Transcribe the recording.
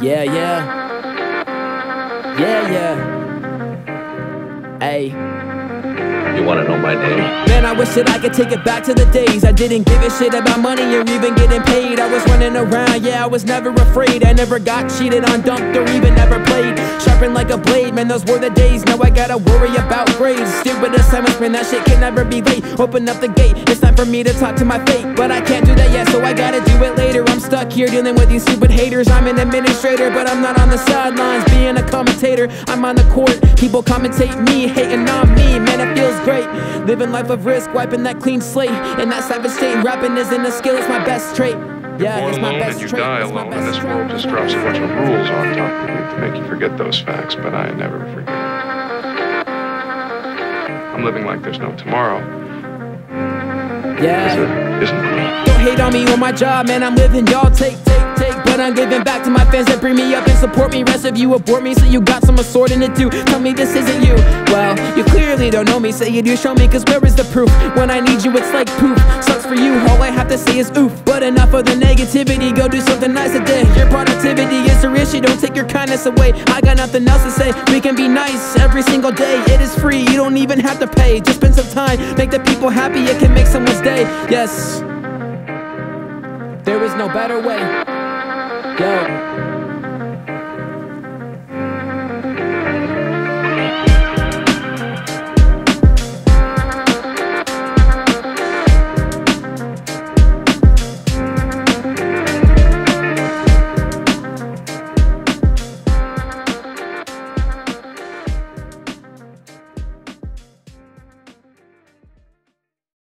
Yeah, yeah. Yeah, yeah. Hey. You want to know my name? Man, I wish that I could take it back to the days I didn't give a shit about money or even getting paid. I was running around, yeah, I was never afraid. I never got cheated on, dumped, or even ever played. Sharpened like a blade, man, those were the days. Now I gotta worry about grades. Stupid assignments, man, that shit can never be late. Open up the gate, it's time for me to talk to my fate. But I can't do that yet, so I gotta do it later. I'm stuck here dealing with these stupid haters. I'm an administrator, but I'm not on the sidelines being a commentator. I'm on the court, people commentate me, hating on me, man, it feels great. Living life of risk, wiping that clean slate. In that savage state, rapping isn't a skill, it's my best trait. Yeah, You're it's born my alone best and you trait. die alone, and this world just drops a bunch of rules on top of you to make you forget those facts, but I never forget. I'm living like there's no tomorrow. Yeah. Isn't. Don't hate on me or my job, man. I'm living, y'all take, take, take. But I'm giving back to my fans that bring me up and support me. Rest of you abort me, so you got some assorting to do. Tell me this isn't you. Well, you clearly don't know me. Say you do, show me, cause where is the proof? When I need you, it's like poof. Sucks for you, all I have to say is oof. But enough of the negativity, go do something nice today. Your productivity is your issue, don't take your kindness away. I got nothing else to say. We can be nice every single day. It is free, you don't even have to pay. Just spend some time, make the people happy, it can make someone's day. Yes. There is no better way. Yo.